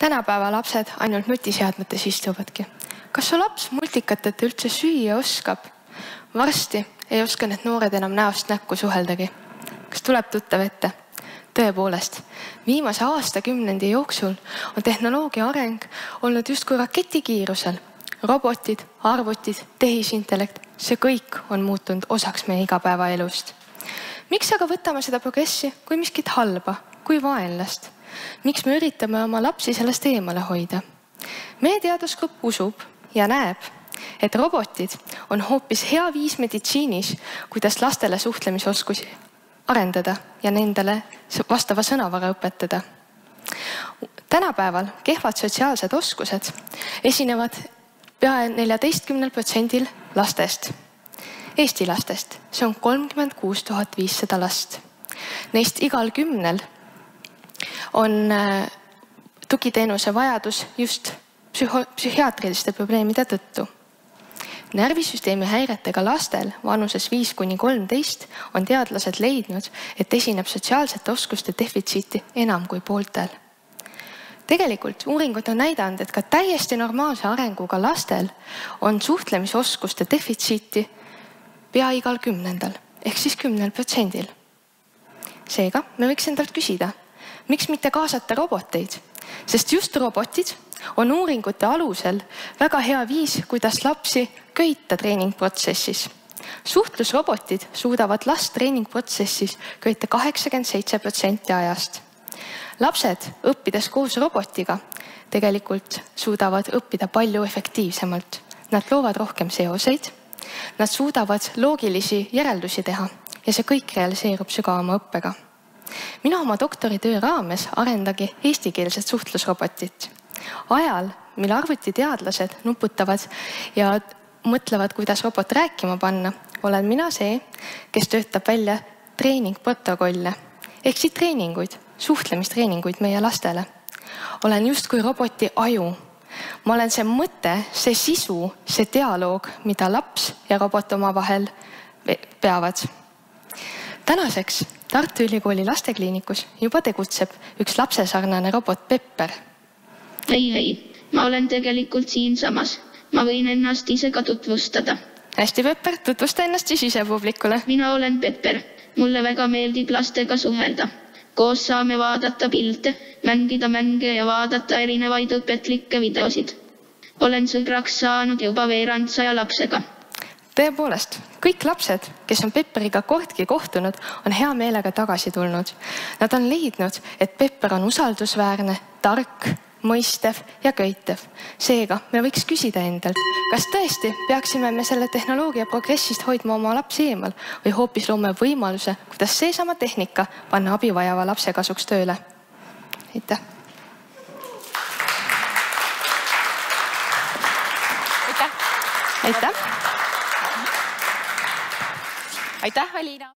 tänapäeva lapsed ainult nutiseadmetes istuvadki. kas su laps multikateta üldse süüa oskab? varsti ei oska need noored enam näost näkku suheldagi. kas tuleb tuttav ette? tõepoolest, viimase aastakümnendi jooksul on tehnoloogia areng olnud justkui raketikiirusel. robotid, arvutid, tehisintellekt, see kõik on muutunud osaks meie igapäevaelust. miks aga võtame seda progressi kui miskit halba, kui vaenlast? Miks me üritame oma lapsi sellest eemale hoida? meie teadusgrupp usub ja näeb, et robotid on hoopis hea viis meditsiinis, kuidas lastele suhtlemisoskusi arendada ja nendele vastava sõnavara õpetada. tänapäeval kehvad sotsiaalsed oskused esinevad pea neljateistkümnel protsendil lastest, Eesti lastest, see on kolmkümmend kuus tuhat viissada last. Neist igal kümnel on äh, tugiteenuse vajadus just psühho, psühhiaatriliste probleemide tõttu. närvisüsteemi häiretega lastel vanuses viis kuni kolmteist on teadlased leidnud, et esineb sotsiaalsete oskuste defitsiiti enam kui pooltel. tegelikult uuringud on näidanud, et ka täiesti normaalse arenguga lastel on suhtlemisoskuste defitsiiti pea igal kümnendal ehk siis kümnel protsendil. seega me võiks endalt küsida miks mitte kaasata roboteid, sest just robotid on uuringute alusel väga hea viis, kuidas lapsi köita treeningprotsessis. suhtlusrobotid suudavad last treeningprotsessis köita kaheksakümmend seitse protsenti ajast. lapsed, õppides koos robotiga, tegelikult suudavad õppida palju efektiivsemalt. Nad loovad rohkem seoseid, nad suudavad loogilisi järeldusi teha ja see kõik realiseerub sügavama õppega mina oma doktoritöö raames arendagi eestikeelset suhtlusrobotit. ajal, mil arvutiteadlased nuputavad ja mõtlevad, kuidas robot rääkima panna, olen mina see, kes töötab välja treeningprotokolle ehk siis treeninguid, suhtlemistreeninguid meie lastele. olen justkui roboti aju. ma olen see mõte, see sisu, see dialoog, mida laps ja robot omavahel peavad. tänaseks Tartu Ülikooli lastekliinikus juba tegutseb üks lapsesarnane robot Pepper. ei, ei, ma olen tegelikult siinsamas, ma võin ennast ise ka tutvustada. hästi, Pepper, tutvusta ennast siis ise publikule. mina olen Pepper, mulle väga meeldib lastega suhelda. koos saame vaadata pilte, mängida mänge ja vaadata erinevaid õpetlikke videosid. olen sõbraks saanud juba veerand saja lapsega tõepoolest, kõik lapsed, kes on Pepperiga kordki kohtunud, on hea meelega tagasi tulnud. Nad on leidnud, et Pepper on usaldusväärne, tark, mõistev ja köitev. seega me võiks küsida endalt, kas tõesti peaksime me selle tehnoloogia progressist hoidma oma lapsi eemal või hoopis loome võimaluse, kuidas seesama tehnika panna abi vajava lapse kasuks tööle. aitäh. aitäh. aitäh aitäh, Alina!